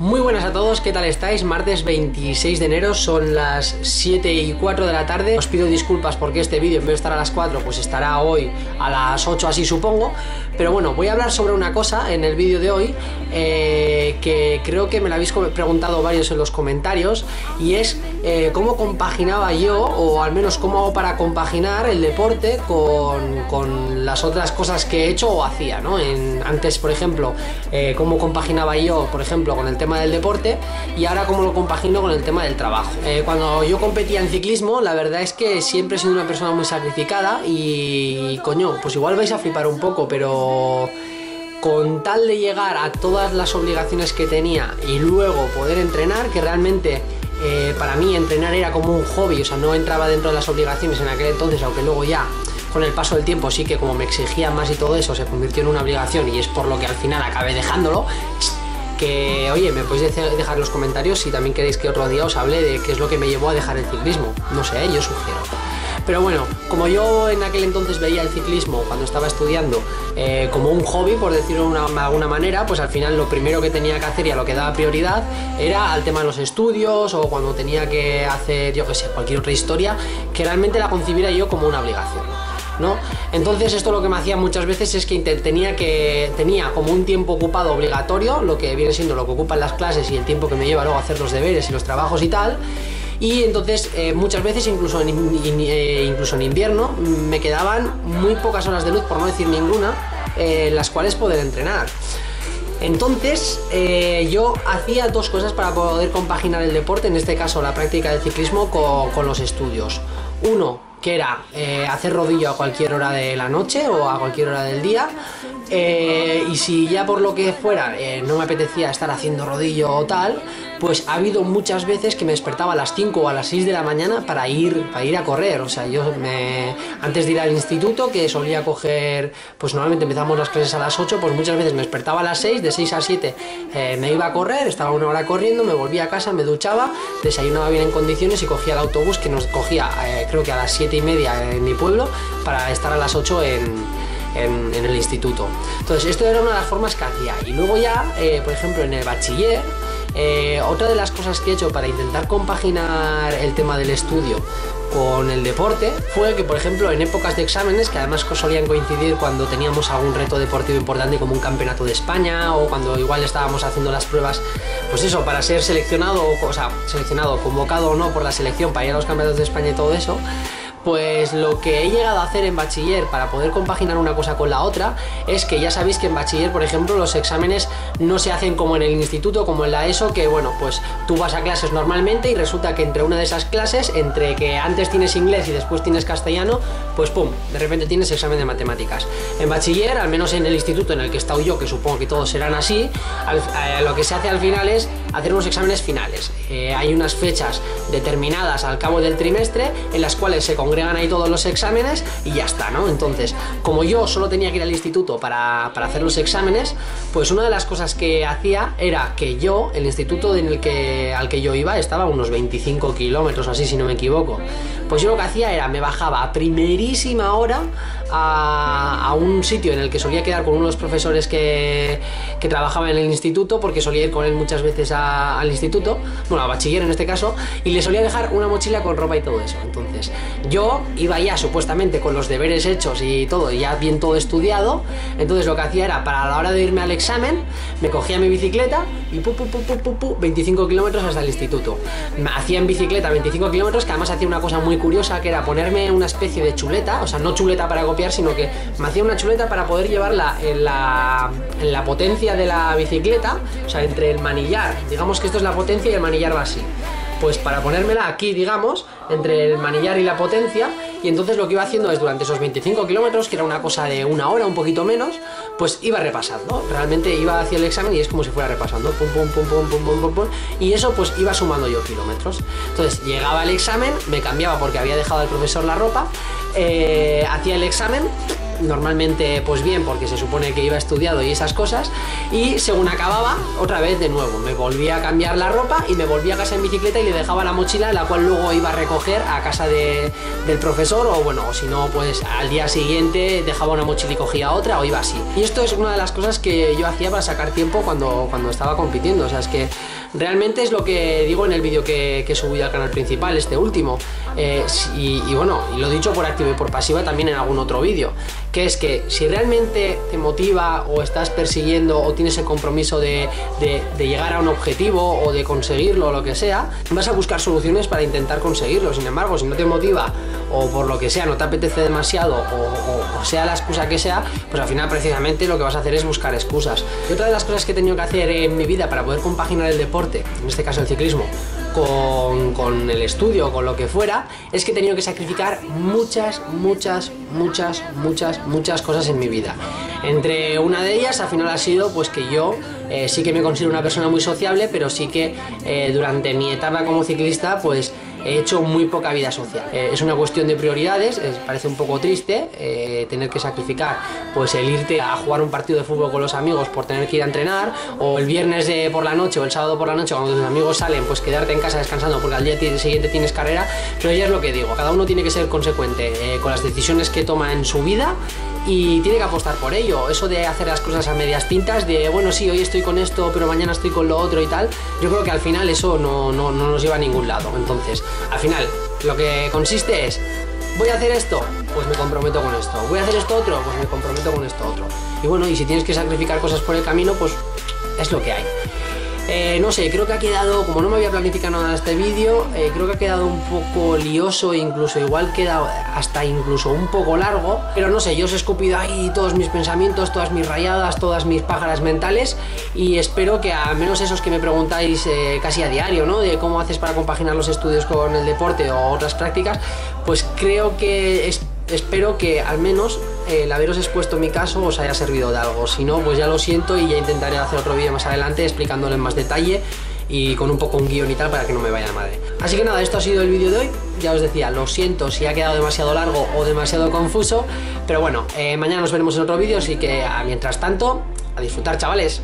Muy buenas a todos, ¿qué tal estáis? Martes 26 de enero, son las 7 y 4 de la tarde. Os pido disculpas porque este vídeo en vez de estar a las 4, pues estará hoy a las 8 así supongo. Pero bueno, voy a hablar sobre una cosa en el vídeo de hoy eh, que creo que me la habéis preguntado varios en los comentarios y es eh, cómo compaginaba yo, o al menos cómo hago para compaginar el deporte con, con las otras cosas que he hecho o hacía, ¿no? En, antes, por ejemplo, eh, cómo compaginaba yo, por ejemplo, con el tema del deporte y ahora cómo lo compagino con el tema del trabajo. Eh, cuando yo competía en ciclismo, la verdad es que siempre he sido una persona muy sacrificada y, coño, pues igual vais a flipar un poco, pero con tal de llegar a todas las obligaciones que tenía y luego poder entrenar, que realmente eh, para mí entrenar era como un hobby, o sea, no entraba dentro de las obligaciones en aquel entonces, aunque luego ya con el paso del tiempo sí que como me exigía más y todo eso se convirtió en una obligación y es por lo que al final acabé dejándolo que, oye, me podéis dejar en los comentarios si también queréis que otro día os hable de qué es lo que me llevó a dejar el ciclismo. No sé, yo sugiero. Pero bueno, como yo en aquel entonces veía el ciclismo cuando estaba estudiando eh, como un hobby, por decirlo de alguna manera, pues al final lo primero que tenía que hacer y a lo que daba prioridad era al tema de los estudios o cuando tenía que hacer, yo qué sé, cualquier otra historia, que realmente la concibiera yo como una obligación. Entonces esto lo que me hacía muchas veces es que tenía, que tenía como un tiempo ocupado obligatorio, lo que viene siendo lo que ocupan las clases y el tiempo que me lleva luego a hacer los deberes y los trabajos y tal, y entonces eh, muchas veces incluso en, eh, incluso en invierno me quedaban muy pocas horas de luz, por no decir ninguna, eh, las cuales poder entrenar. Entonces yo hacía dos cosas para poder compaginar el deporte, en este caso la práctica del ciclismo con los estudios. Uno, que era eh, hacer rodillo a cualquier hora de la noche o a cualquier hora del día. Eh, y si ya por lo que fuera eh, no me apetecía estar haciendo rodillo o tal, pues ha habido muchas veces que me despertaba a las 5 o a las 6 de la mañana para ir, para ir a correr. O sea, yo me, antes de ir al instituto, que solía coger, pues normalmente empezamos las clases a las 8, pues muchas veces me despertaba a las 6, de 6 a 7 eh, me iba a correr, estaba una hora corriendo, me volvía a casa, me duchaba, desayunaba bien en condiciones y cogía el autobús que nos cogía, eh, creo que a las 7 y media en mi pueblo, para estar a las 8 en, en, el instituto. Entonces, esto era una de las formas que hacía. Y luego ya, eh, por ejemplo, en el bachiller, eh, otra de las cosas que he hecho para intentar compaginar el tema del estudio con el deporte fue que, por ejemplo, en épocas de exámenes, que además solían coincidir cuando teníamos algún reto deportivo importante como un campeonato de España o cuando igual estábamos haciendo las pruebas, pues eso, para ser seleccionado, o sea, seleccionado, convocado o no por la selección para ir a los campeonatos de España y todo eso, pues lo que he llegado a hacer en bachiller para poder compaginar una cosa con la otra es que ya sabéis que en bachiller, por ejemplo, los exámenes no se hacen como en el instituto, como en la ESO, que bueno, pues tú vas a clases normalmente y resulta que entre una de esas clases, entre que antes tienes inglés y después tienes castellano, pues pum, de repente tienes examen de matemáticas. En bachiller, al menos en el instituto en el que he estado yo, que supongo que todos serán así, eh, lo que se hace al final es hacer unos exámenes finales. Eh, hay unas fechas determinadas al cabo del trimestre en las cuales se congregan ahí todos los exámenes y ya está, ¿no? Entonces, como yo solo tenía que ir al instituto para, hacer los exámenes, pues una de las cosas que hacía era que yo, el instituto en el que, al que yo iba, estaba a unos 25 kilómetros así, si no me equivoco. Pues yo lo que hacía era, me bajaba a primerísima hora a, un sitio en el que solía quedar con unos profesores que, que trabajaban en el instituto, porque solía ir con él muchas veces al instituto, bueno, a bachiller en este caso, y le solía dejar una mochila con ropa y todo eso. Entonces, yo iba ya supuestamente con los deberes hechos y todo, ya bien todo estudiado, entonces lo que hacía era, para la hora de irme al examen, me cogía mi bicicleta y pu, pu, pu, 25 kilómetros hasta el instituto. Hacía en bicicleta 25 kilómetros, que además hacía una cosa muy curiosa, que era ponerme una especie de chuleta, o sea, no chuleta para copiar, sino que me hacía una chuleta para poder llevarla en la, en la potencia de la bicicleta, o sea, entre el manillar, digamos que esto es la potencia y el manillar va así pues para ponérmela aquí, digamos, entre el manillar y la potencia, y entonces lo que iba haciendo es durante esos 25 kilómetros, que era una cosa de una hora, un poquito menos, pues iba repasando. Realmente iba hacia el examen y es como si fuera repasando, pum, pum, pum, pum, pum, pum, pum, pum, y eso pues iba sumando yo kilómetros. Entonces llegaba al examen, me cambiaba porque había dejado al profesor la ropa, eh, hacía el examen normalmente pues bien, porque se supone que iba estudiado y esas cosas, y según acababa, otra vez de nuevo, me volvía a cambiar la ropa y me volvía a casa en bicicleta y le dejaba la mochila, la cual luego iba a recoger a casa del profesor, o bueno, o si no, pues al día siguiente dejaba una mochila y cogía otra, o iba así. Y esto es una de las cosas que yo hacía para sacar tiempo cuando, cuando estaba compitiendo, o sea, es que realmente es lo que digo en el vídeo que, subí al canal principal, este último, eh, y, bueno, y lo dicho por activa y por pasiva también en algún otro vídeo, que es que si realmente te motiva o estás persiguiendo o tienes el compromiso de, llegar a un objetivo o de conseguirlo o lo que sea, vas a buscar soluciones para intentar conseguirlo. Sin embargo, si no te motiva o por lo que sea no te apetece demasiado o, sea la excusa que sea, pues al final precisamente lo que vas a hacer es buscar excusas. Y otra de las cosas que he tenido que hacer en mi vida para poder compaginar el deporte, en este caso el ciclismo, con, con, el estudio, con lo que fuera, es que he tenido que sacrificar muchas, muchas, muchas, muchas, muchas cosas en mi vida. Entre una de ellas, al final ha sido pues que yo eh, sí que me considero una persona muy sociable, pero sí que eh, durante mi etapa como ciclista, pues he hecho muy poca vida social. Eh, es una cuestión de prioridades, parece un poco triste eh, tener que sacrificar pues el irte a jugar un partido de fútbol con los amigos por tener que ir a entrenar, o el viernes de por la noche o el sábado por la noche cuando tus amigos salen, pues quedarte en casa descansando porque al día siguiente tienes carrera, pero ya es lo que digo, cada uno tiene que ser consecuente eh, con las decisiones que toma en su vida y tiene que apostar por ello. Eso de hacer las cosas a medias tintas, de bueno, sí, hoy estoy con esto, pero mañana estoy con lo otro y tal, yo creo que al final eso no, no, no nos lleva a ningún lado. Entonces, al final, lo que consiste es, voy a hacer esto, pues me comprometo con esto. Voy a hacer esto otro, pues me comprometo con esto otro. Y bueno, y si tienes que sacrificar cosas por el camino, pues es lo que hay. Eh, no sé, creo que ha quedado, como no me había planificado nada este vídeo, eh, creo que ha quedado un poco lioso, incluso igual queda hasta incluso un poco largo, pero no sé, yo os he escupido ahí todos mis pensamientos, todas mis rayadas, todas mis pájaras mentales y espero que al menos esos que me preguntáis eh, casi a diario, ¿no? De cómo haces para compaginar los estudios con el deporte o otras prácticas, pues creo que es espero que al menos el haberos expuesto mi caso os haya servido de algo. Si no, pues ya lo siento y ya intentaré hacer otro vídeo más adelante explicándolo en más detalle y con un poco un guion y tal para que no me vaya madre. Así que nada, esto ha sido el vídeo de hoy. Ya os decía, lo siento si ha quedado demasiado largo o demasiado confuso, pero bueno, eh, mañana nos veremos en otro vídeo, así que mientras tanto, a disfrutar chavales.